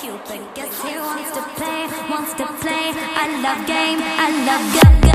Cupid. Guess he wants to play, wants to play. I love game, I love game.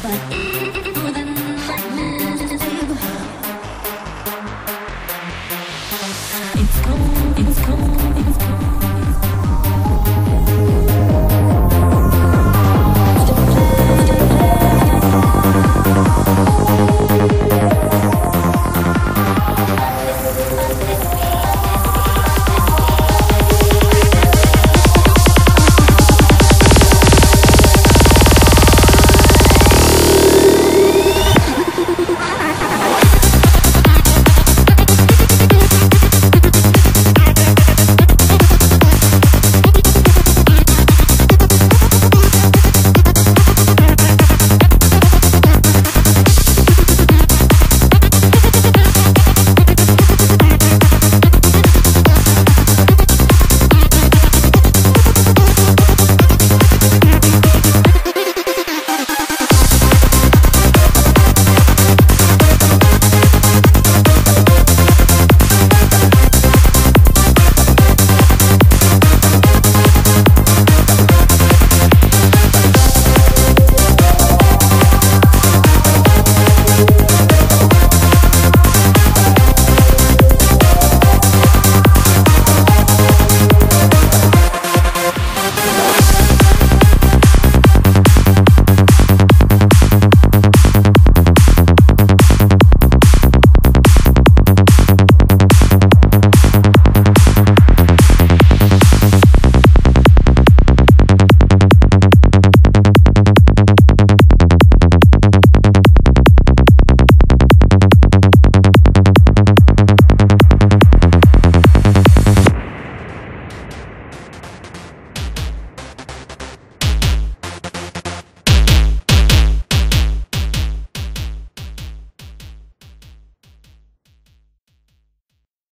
It's